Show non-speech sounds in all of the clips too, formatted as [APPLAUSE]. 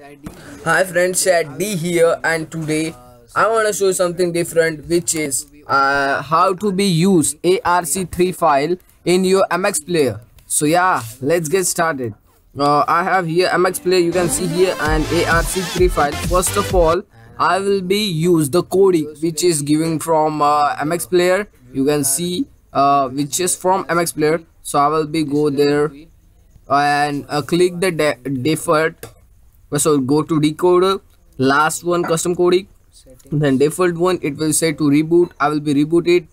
Hi friends, Shady here and today I want to show something different which is uh, how to be use ARC3 file in your MX player. So yeah, let's get started. Uh, I have here MX player you can see here and ARC3 file. First of all, I will be use the codec which is giving from uh, MX player. You can see uh, which is from MX player. So I will be go there and uh, click the de default so go to decoder last one custom codec then default one it will say to reboot. I will be rebooted.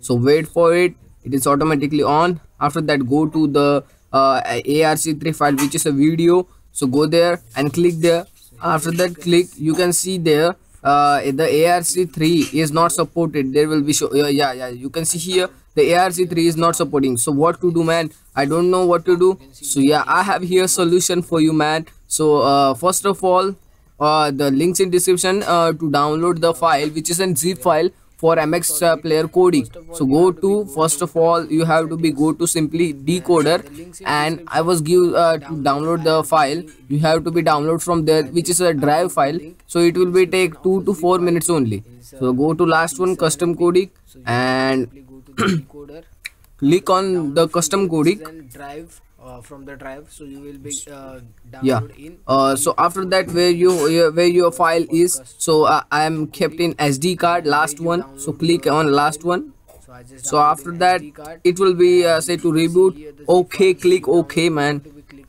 So wait for it. It is automatically on. After that go to the uh, arc3 file which is a video. So go there and click there. After that click you can see there uh, the arc3 is not supported. There will be show uh, yeah yeah. You can see here the arc3 is not supporting. So what to do man? I don't know what to do. So yeah i have here solution for you man so uh, first of all uh, the links in description uh, to download the file which is a zip file for mx uh, player codec so go to first of all you have to be go to simply decoder. And i was give uh, to download the file. You have to be download from there which is a drive file. So it will be take two to four minutes only. So go to last one custom codec and [CLEARS THROAT] click on the custom drive uh, from the drive so you will be uh, yeah. in uh, so after that where you where your file is so uh, i am kept in sd card last one. So click on last one. So i just so after that it will be uh, say to reboot. okay click okay man.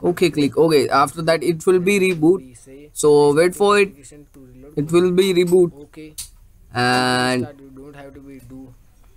Okay click. Okay after that it will be reboot. So wait for it. listen to reload it will be reboot. Okay. And you don't have to be do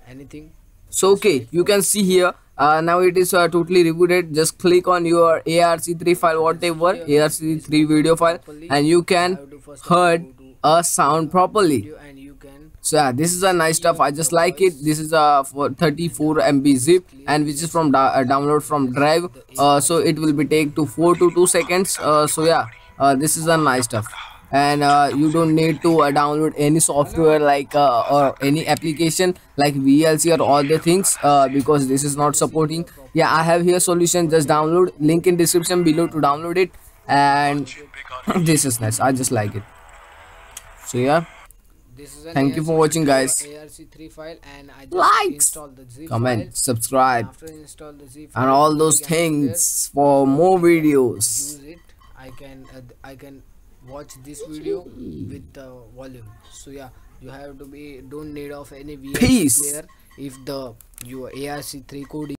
anything so okay you can see here uh, now it is uh, totally rebooted. Just click on your arc3 file whatever arc3 video file and you can have to first heard a sound properly. video and you can so yeah this is a nice stuff. I just like it. this is a for 34 mb zip and which is from uh, download from drive. uh, so it will be take to 4 to 2 seconds. Uh, so yeah uh, this is a nice stuff and uh, you don't need to uh, download any software like uh, or any application like vlc or all the things uh, because this is not supporting. Yeah i have here solution. Just download. Link in description below to download it. And [LAUGHS] this is nice. I just like it. So yeah. This is an Thank you for watching, guys. arc3 file and i just Likes, install the zip comment subscribe after install the zip and all those can go there, things for more videos. i can uh, i can watch this video with the volume so yeah you have to be don't need of any VLC Peace. player if the your arc3 code